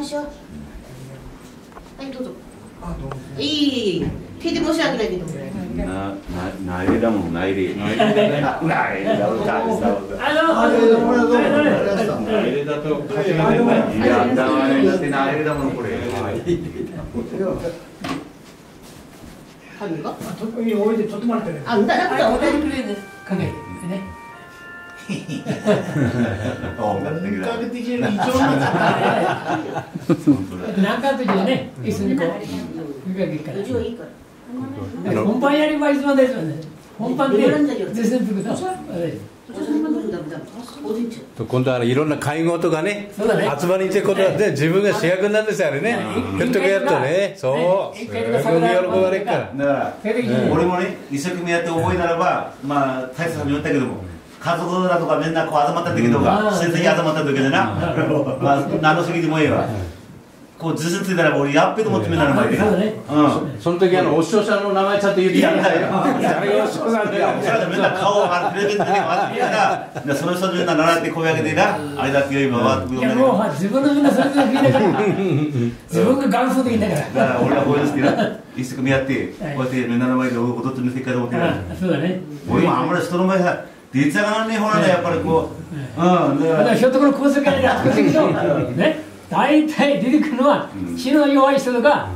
にしようはいどうぞいいいい手で申し訳ないけど Na, na, naire da もん、ナイレ。ナイレだね。ナイレだ、歌ですだ。あの、あの、ナイレだと、いや、だわね、だってナイレだもん、これ。春が特に多いでちょっと待ってね。あ、だだったお便りくれね。かけてね。音楽的だ。的に異常な何回ときはね、一緒にこう、見か本番やりば一番大事なんだよ。本番で全然。今度はいろんな会合とかね集まりに行ってことで自分が主役なんですよあれねひょっとこやっとねそう喜ばれるからだから、俺もね、一生懸命やって覚えならば、まあ、大切に言ったけども、家族だとかみんなこう集まった時とか、親戚集まった時でな、まあ、何の責任もええわ。こう、自信ついたら俺、やっべと思ってみんなの前でな。そうだね。うん。その時あのお師匠さんの名前ちゃんと言ってやんないよ。誰がお師匠さんだよそれでみんな顔がテレビで見てから、でその人みんな習って声上げてな、あれだって言えばわっていやもう自分のみんなそれぞれ聞いたから。自分が元祖的だかだから俺はこういうの好きな、一生懸命やって、こうやってみんなの前で踊ってみせっかと思ってる。ら。そうだね。俺もあんまり人の前さ、出ちゃがらねえほらね、やっぱりこう、うん、だから。らひょっとこの高速やりあそこ行くと、ね、大体出てくるのは、血の弱い人とか、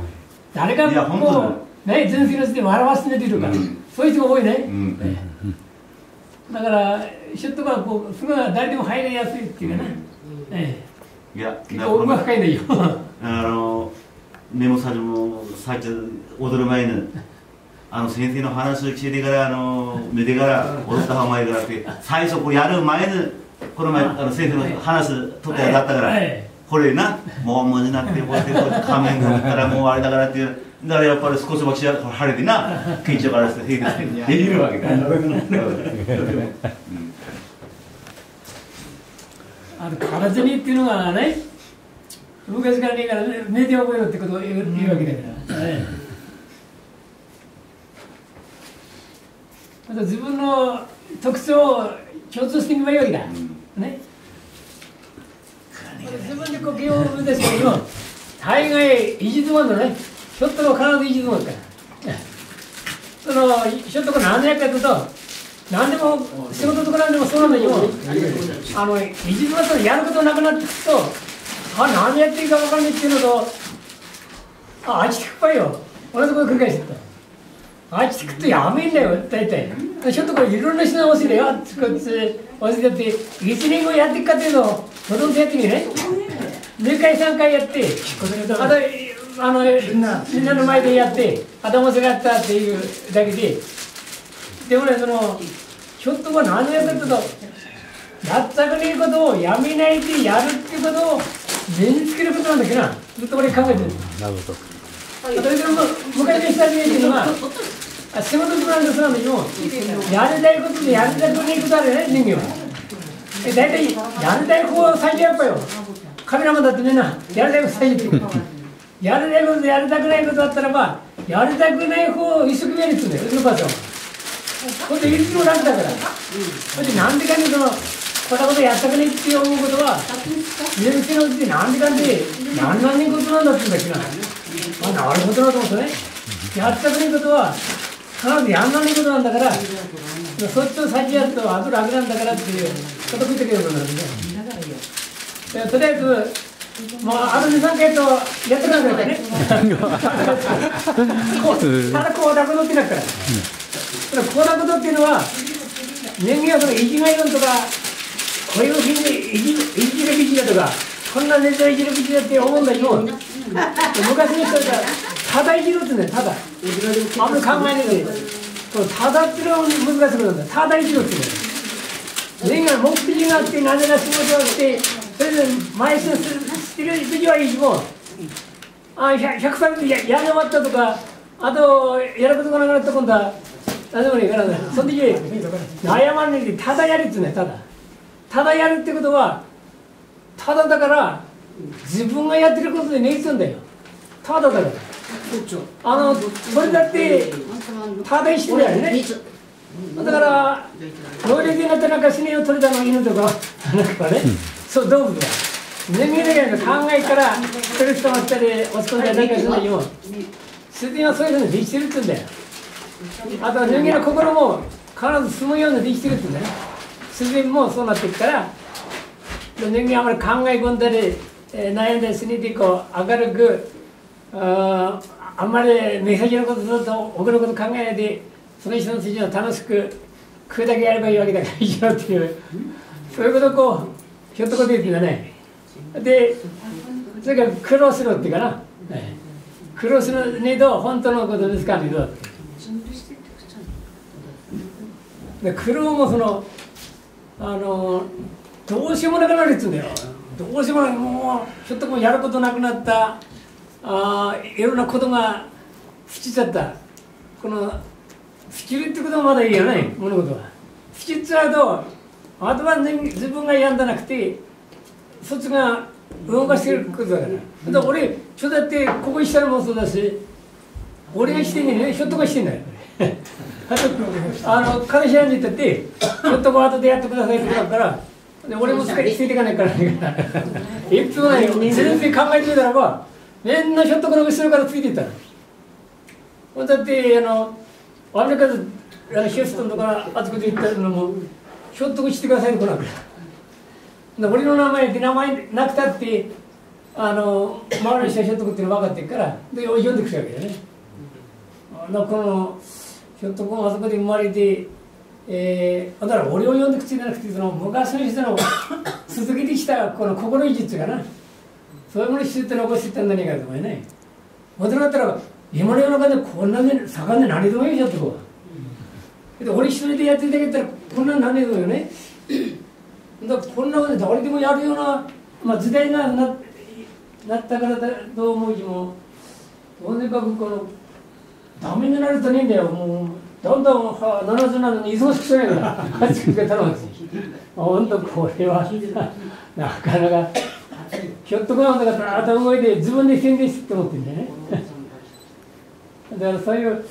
誰かいや本当だこう、ね、純粋な人で笑わせて出てるから、そういう人が多いね。うん、だから、ひょっとここう、すごい誰でも入りやすいっていうかな。えいや、え、結構奥が深いんだよ。あの、メモさんもさっき踊る前に、あの先生の話を聞いてから、あの、見てから踊った方がいいからって、最初これやる前に、この前、あの先生の話とってだったから、はいこれな、もう文字になって、こうやって仮面がったらもうあれだからっていう、だからやっぱり少しばき晴れてな、緊張からして、できるわけか。あの体にっていうのがね、昔からねえから、ね、目で覚えろってことを言う,、言うわけだから。ええまた自分の特徴を共通していけばいいわけだ。ね。自分でこう気を生み出しても、大概意地相撲だね。ひょっとこ必ず意地相撲だから。ええその、ひょっとこ何年やかというと、何でも仕事とか何でもそうなんだけど、あの、意地相撲とやることなくなってくると、あ、何やっていいか分かんないっていうのと、あ、あっちてくっぱいよ。同じこと繰り返してた。あっちてくとやめんだよ、大体。ちょっとこれいろんな人の教えで、あっちこっち、教えてやって、1年後やっていくかっていうのを、ほとんどやってみるね。2回3回やって、あと、あの、みんな。の前でやって、頭下がったっていうだけで、でもね、その、ひょっとこ何をやったと、やったくねえことをやめないでやるっていうことを身につけることなんだけどな、ずっと俺考えてる。なるほど。の下見っていうのは、あ仕事となんでそうなんだけど、やりたいことでやりたくないことあるよね、人間は。大体、やりたい方を最初やっぱよ。カメラマンだってみんな、やりたいこと最初。やりたいことでやりたくないことだったらば、やりたくない方を一生懸命やるんだよ、うちのばあちゃんは。ほんで、いつも楽だから。ほんで、なんでかね、その、こんなことやったくないって思うことは、年生のうちでなんでかって、何万年ことなんだって言うんだっけな。あ、なるほどなと思ってね。やったくないことは、必ずやんないことなんだから、そっちを先やると後楽なんだからっていうこと言ってくれることなんでとりあえず、もうあと2、3回とやってくださいね。こうただこう楽のってなったら。それこう楽のっていうのは、人間はその生きがい論とか、こういうふうに生きるべきだとか、こんなネタ生きるべきだって思うんだけど、昔の人はただ生きろって言うんだよ、ただ。あんまり考えないで、このただっていうのは難しくなるんだ、ただ生きろって言うんだよ。人間が目的があって、何が仕事をして、それで毎週してる時はいいけど、あ100 100歳ややり終わったとか、あとやることがなくなった今度は、何でもいいからね、その時悩まんねえで、ただやるって言うんだよ、ただ。ただやるってことは、ただだから、自分がやってることでねえっつんだよ。ただだから。あの、それだって、ただしてるやんね。だから、能力になってなんか死ねを取れたの犬とか、なんかね、そう、動物だ。年齢だけど考えからストレス溜まったり落ち込んだりなんかするのにも自然はそういうふうにできてるって言うんだよあとは人間の心も必ず住むようにできてるって言うんだよね自然もそうなっていくから人間あまり考え込んだり、えー悩んだりしにでこう明るくああんまり目先のことずっと奥のこと考えないでその人の筋を楽しく食うだけやればいいわけだから以上っていうそういうことをこうひょっとこで言ってんだね。でそれから苦労するっていうかな、苦労するねど本当のことですかねどで苦労もそのあのどうしようもなくなるっつうんだよ。どうしようもないもうちょっともうやることなくなった。あーいろんなことが尽きちゃった。この尽きるってことはまだいい。よね物事は。尽きちゃう？とあとは、ね、自分がやんだなくてそっちが動かしてることだから。だから俺ちょっとだってここしたのもそうだし俺がしてんねんねひょっとこしてんだよ。あ とあの彼氏やんに言ったってひょっとこ後でやってくださいってことだからで俺もついていかないから。ね。いつもね全然考えてみたらばみんなひょっとこの後ろからついていったの。だってあのアメリカであのヒューストンとかあちこち行ったのもひょっとこしてくださいって来なくて俺の名前って名前なくたってあの周りの人はひょっとこっていうの分かってるからで呼んでくるわけだよね。あのこのひょっとこあそこで生まれてえー、だから俺を呼んでくつじゃなくてその昔の人の続けてきたこの心意地っていうかな。そういうもの知って残していったんじゃねえかと思うよね。大人だったら今の世の中でこんなね盛んで何でもいいじゃんってこで俺一人でやっていたけたらこんなんなんねえぞよね。だからこんなことで誰でもやるような、まあ、時代がななったからだと思うしも。とにかくこのダメになるとねえんだよ。もうどんどんは70なのに忙しくしないから あっちくれたのです本当これはなかなかひょっとこなんだから頭動いて自分で宣伝してって思ってんだよね。だからそういう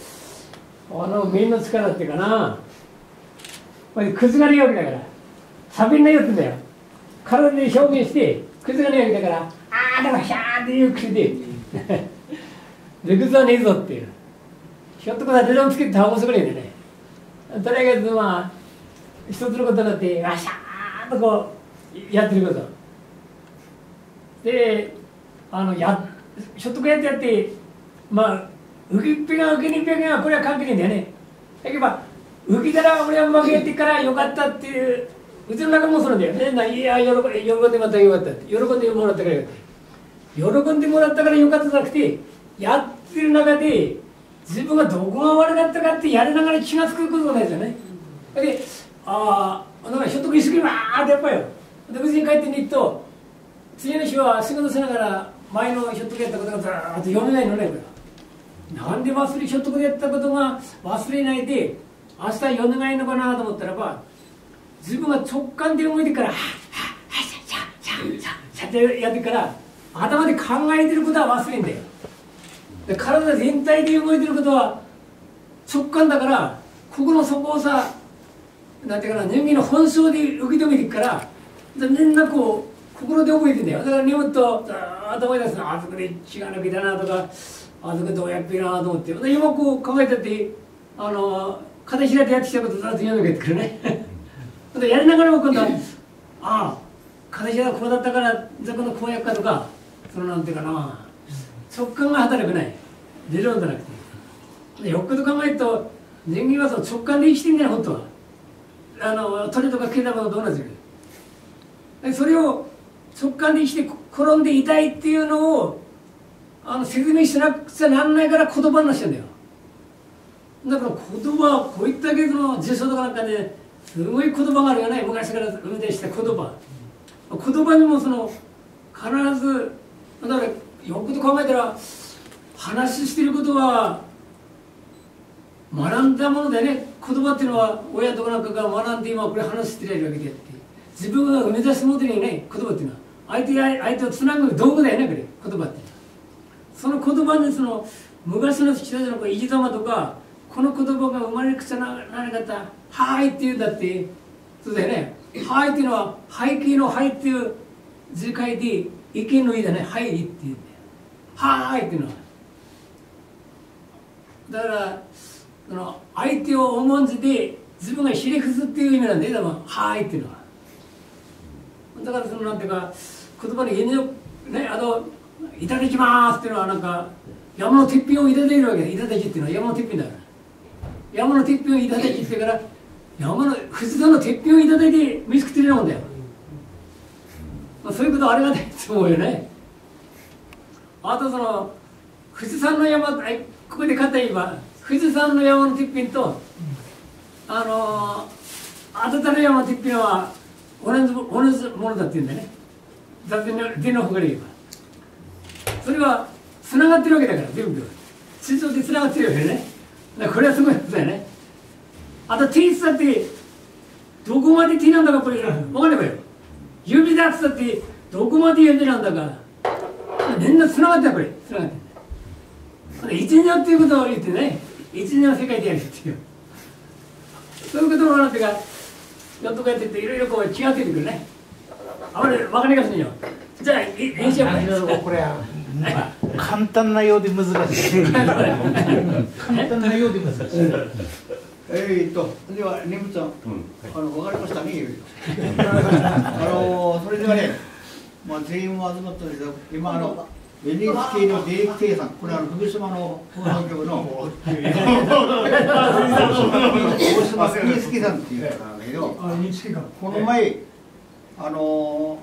あの面の力っていうかな。これくずがねえわけだから錆びんないよってんだよ。体で表現してくずがねえわけだからああだからヒャーっていう口で。でくずはねえぞっていう。ひょっとこだ値段つけて倒すぐらいでね。とりあえずまあ一つのことだってわしゃーっとこうやってること。であのやひょっとこやってやってまあ浮きっぺが浮きにっぺがこれは関係ないんだよね。だけどまあ浮きたら俺はうまくやってからよかったっていううちの中もそうなんだよね。ないや喜喜んでもらったよかったって。喜んでもらったからよかった。喜んでもらったからよかったじゃなくてやってる中で自分がどこが悪かったかってやりながら気が付くことがないですよねでああだからひょっとこ一生懸命わーってやっぱよ。でうちに帰ってみると次の日は仕事しながら前のひょっとこやったことがずーっと読めないのねこれ。なんで忘れひょっとこでやったことが忘れないで明日読めないのかなと思ったらば自分が直感で動いてからはっはっはっしゃしゃしゃしゃしゃってやってから頭で考えてることは忘れんだよ。で体全体で動いてることは直感だからここの底をさなんていうかな人間の本性で受け止めていくからみんなこう心で覚えてんだよ。だから日本とずーっと思い出すのあそこで血が抜けたなとかあそこどうやってるなと思って。で今こう考えたってあの片開いてやってきたことずっと読んでくるね。でやりながらも今度はああ片開はこうだったからじゃあこの公約かとかそのなんていうかな。直感が働くない。理論じゃなくて。でよくと考えると人間はその直感で生きてんだよ本当は。あの鳥とか毛玉と同じそれを直感で生きて転んでいたいっていうのをあの説明しなくちゃなんないから言葉になっちゃうんだよ。だから言葉こういったけどの辞書とかなんかですごい言葉があるよね。昔から生み出した言葉。言葉にもその必ずだからよくと考えたら話してることは学んだものだよね。言葉っていうのは親とかなんかが学んで今これ話してるわけであって自分が生み出すものでないね言葉っていうのは相手相手をつなぐ道具だよねこれ言葉って。その言葉にその昔の人たちのこう生き様とかこの言葉が生まれるくちゃならなかった「はい」っていうんだってそうだよね「はい」っていうのは背景の「はい」っていう図書いて意見のいいだね「はい」って言うんだよ「はい」っていうのは。だからその相手を重んじて自分がひれ伏すっていう意味なんだよ多分「はい」っていうのは。だからそのなんていうか言葉に言えねねあと「いただきます」っていうのはなんか山のてっぺんをいただいてるわけだいただきっていうのは山のてっぺんだから山のてっぺんをいただきってから山の富士山のてっぺんをいただいて飯食ってるようなもんだよ、まあ、そういうことあれがないと思うよねあとその富士山の山ここで簡単に言えば富士山の山のてっぺんとあの、温かい山のてっぺんは同じ同じものだって言うんだよね。雑然の手の方から言えば。それはつながってるわけだから全部。地上でつながってるわけね。だからこれはすごいことだよね。あとテイスだってどこまで手なんだかこれ分かんないわよ。指だっつったってどこまで指なんだか。みんなつながってるこれ。つながってる。一年っていうことを言ってね一年は世界でやるっていう。そういうことをなんていうかやっとかやってていろいろこう違ってくるね。あまり分かりやすいよ。じゃあ練習はこれは簡単なようで難しい簡単なようで難しい。え？ー、っと、では、ねむちゃん、あの、わかりましたね、あの、それではね、まあ、全員も集まったんですけど、今、あの、NHK のディレクテーさん、これは福島の放送局の大島圭介さんっていう方なんだけど、この前、あの、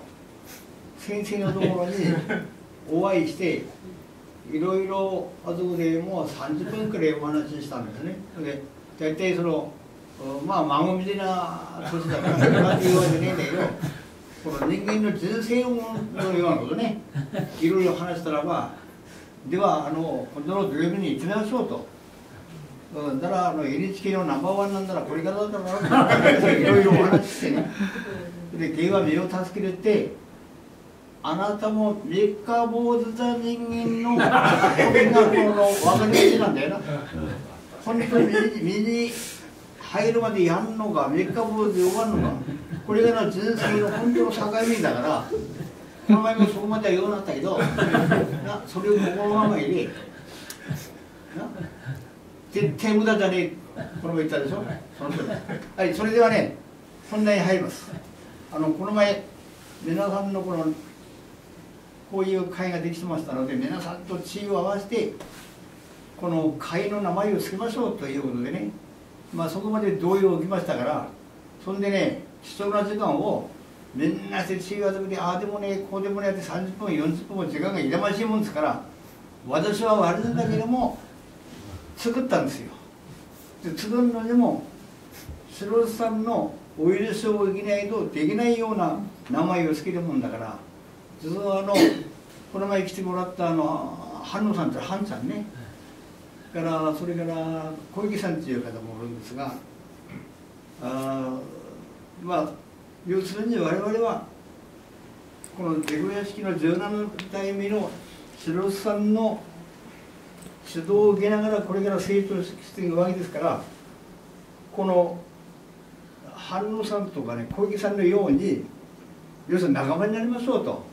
先生のところにお会いして、いろいろあそこでもう30分くらいお話ししたんですね。で大体そのまあ孫みたいな年だからそんなって言われてねえんだけどこの人間の人生のようなことね いろいろ話したらばではあの今度の土曜日に行ってみましょうと。うん、だからあの NHK のナンバーワンなんだらこれからだから いろいろお話ししてね。で芸は身を助けるってあなたも三日坊主だ人間のこれがこの分かり道なんだよな。本当に身に入るまでやんのか三日坊主で終わるのかこれがの人生の本当の境目だからこの前もそこまでは言わなったけどなそれを心のまま入れな絶対無駄じゃねこの前言ったでしょ？そのはいそれではね本題に入ります。あのこの前皆さんのこのこういう会ができてましたので皆さんと地位を合わせてこの会の名前を付けましょうということでね。まあそこまで同意を受けましたからそんでね貴重な時間をみんなで地位を集めてああでもねこうでもねって30分40分も時間が痛ましいもんですから私は悪いんだけども作ったんですよ。で作るのにも白さんのお許しをいけないとできないような名前を付けるもんだから実はあのこの前来てもらったあの半野さんって半ちゃんね。からそれから小池さんっていう方もおるんですがあまあ要するに我々はこの出小屋敷の17代目の白須さんの指導を受けながらこれから成長していくわけですからこの半野さんとかね小池さんのように要するに仲間になりましょうと。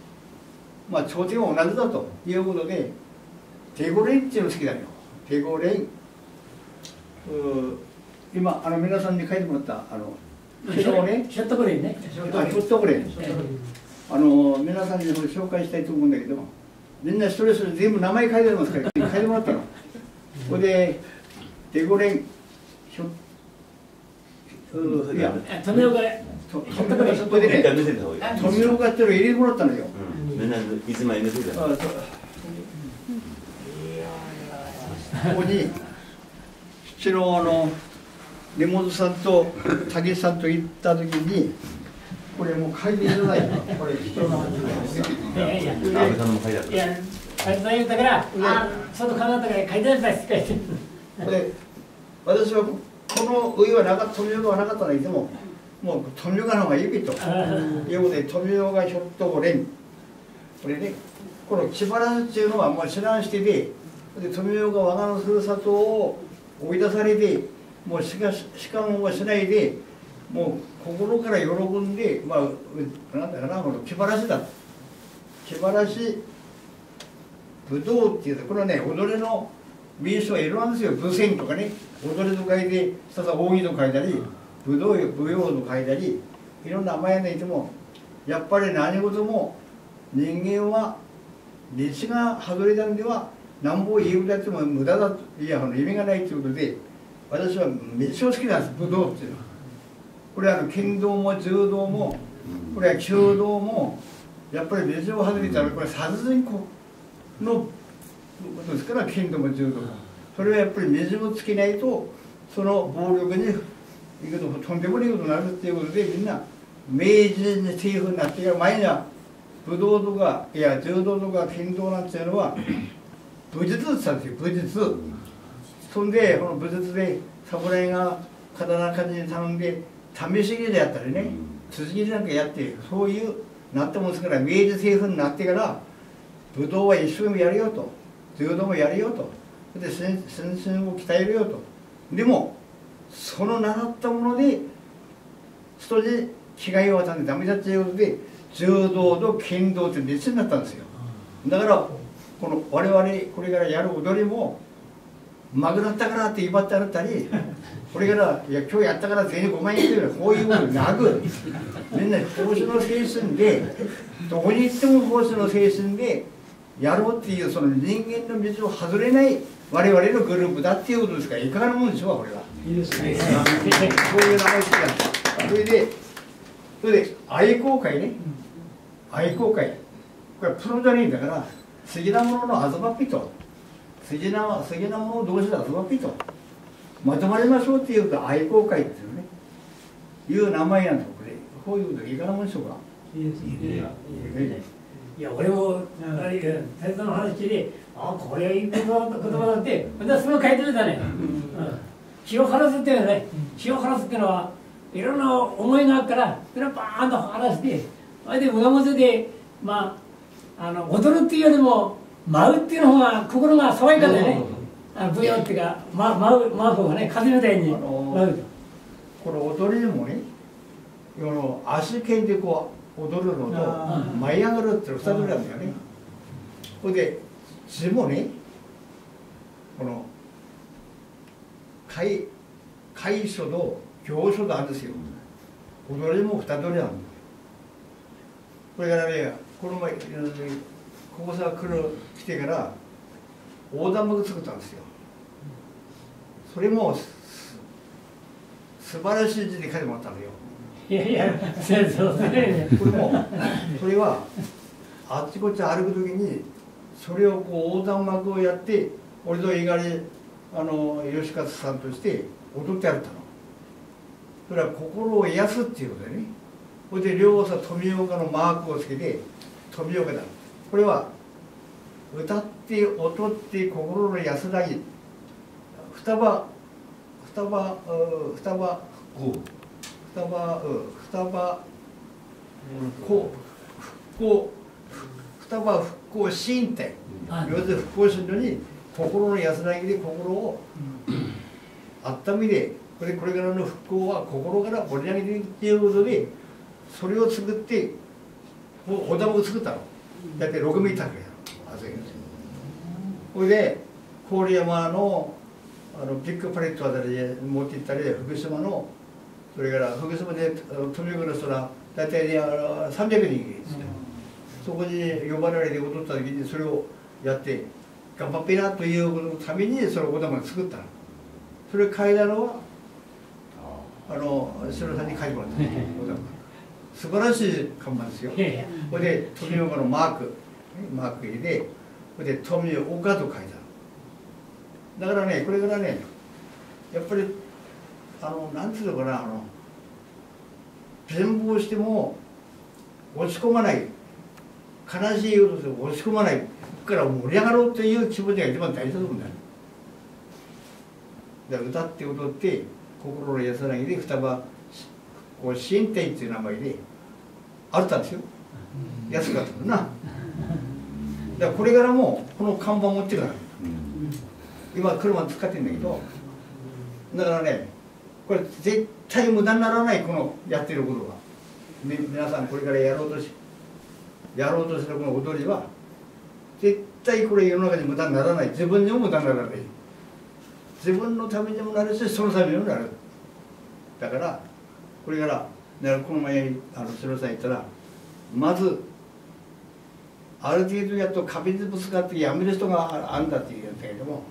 まあ頂点は同じだということで手ごれんっていうの好きだよ手ごれん今あの皆さんに書いてもらったあのショットグレーね。ショットグレン。あの皆さんにこれ紹介したいと思うんだけどみんなそれぞれ全部名前書いてありますから書いてもらったの。これで手ごれんひょいや。富岡とそこでね一回見せた方がいい。富岡っていうのを入れてもらったのよ。うん。みんな一枚見せて。ここに昨日あの根本さんと武さんと行った時にこれもう書いていただいたこれ人の話ですいやいや書いてい。やあれ言ったからあちょっと考えたから書いてあるんです書いてで私はこの上はなかった富岡はなかったのにでももう富岡の方がいいということで富岡ひょっとこれんこれねこの木原っていうのはもう知らんしてでで富岡我がのふるさとを追い出されてもうしかししかもしないでもう心から喜んでまあなんだかなこの木原氏だ。素晴らしい武道っていうこれはね踊りの名称はいろいろなんですよ。武戦とかね。踊りと書いてただ扇と書いたり武道舞踊と書いたりいろんな名前がいてもやっぱり何事も人間は道が外れたんではなんぼ言うだっても無駄だいやあの意味がないということで私はめっちゃ好きなんです武道っていうのはこれはあの剣道も柔道もこれは弓道もやっぱり道を外れたらこれ殺人行のことですから剣道も柔道も。それはやっぱり水をつけないとその暴力にいくととんでもないことになるっていうことでみんな明治に政府になってから前には武道とかいや柔道とか剣道なんていうのは武術って言ったんですよ武術そんでこの武術で侍が刀鍛冶に頼んで試し切りでやったりね辻切りなんかやってそういうなったもんですから明治政府になってから武道は一生懸命やるよと柔道もやるよとで先進を鍛えるよと。でもその習ったもので人に危害を与えてダメだっていうことで柔道と剣道って別になったんですよ。だからこの我々これからやる踊りもマグなったからって威張ってあったりこれからいや今日やったから全員5万円っていうこういうことなくみんな奉仕の精神でどこに行っても奉仕の精神でやろうっていうその人間の道を外れない我々のグループだっていうことですからいかがなもんでしょうかこれは。いいですね。そういう名前つけたんそれでそれで愛好会ね。愛好会。これプロじゃねえんだから好きなものの集まっぴと好きなもの同士で集まっぴと。まとまりましょうっていうか愛好会っていうね。いう名前なんですこれ。こういうこといかがなもんでしょうかいいですね。いいね。いや俺もあれ先生の話聞いてあこれはいい言葉だ言葉だって私それを書いてるんだね、うん、気を晴らすっていうのはね気を晴らすっていうのはいろんな思いがあるからそれをバーンと晴らしてそれで上文字でまああの踊るっていうよりも舞うっていうの方が心が爽やかでね。あ舞踊っていうか、ま、舞う舞う方がね風みたいにあの舞う。とこの踊りでもねこの足剣でこう踊るのあと舞い上がるっていうの2つなんだよね。ほいで字もねこの楷楷書と行書とあるんですよ。踊りも2通りあるのこれからねこの前ここさ来る来てから横断幕作ったんですよ。それもす素晴らしい字で書いてもらったのよ。いやいや先生そうねこれもそれはあっちこっち歩く時にそれをこう横断幕をやって俺と猪狩あの吉勝さんとして踊ってやったの。それは心を癒すっていうことでね。それで両者富岡のマークをつけて富岡だこれは歌って踊って心の安らぎ。双葉双葉う双葉双葉う双葉こう。復興。双葉復興シーンってはい。要するに復興するのに心の安らぎで心を温めてこれこれからの復興は心から盛り上げていくっていうことでそれを作ってもう小田も作ったのだって6メーターぐらいや。ろあそういうのそれで郡山のあのビッグパレットあたりへ持って行ったり福島のそれから福島で富岡の人ら大体ねあの300人いるんですよ、そこに呼ばれて踊った時にそれをやって頑張ってなということのためにそれを小田まで作ったの。それを書いたのはあの白さんに書いてもらった小田ま素晴らしい看板ですよ。いやいやこれで富岡のマーク。ねマーク入れてこれで富岡と書いたのだからねこれからねやっぱりあのなんていうのかなあの全貌しても落ち込まない。悲しいことで落ち込まない。ここから盛り上がろうという気持ちが一番大事だと思うんだよ。だから歌って踊って心の安らぎで双葉こう新天っていう名前であったんですよ。安かったもんな。だからこれからもこの看板持ってから。今車使ってんだけどだからねこれ絶対無駄にならないこのやってることが、ね、皆さんこれからやろうとしやろうとするこの踊りは絶対これ世の中に無駄にならない。自分にも無駄にならない。自分のためにもなるしそのためにもなる。だからこれからだからこの前あの白さん言ったらまずある程度やっと壁にぶつかってやめる人があるんだって言うんだけども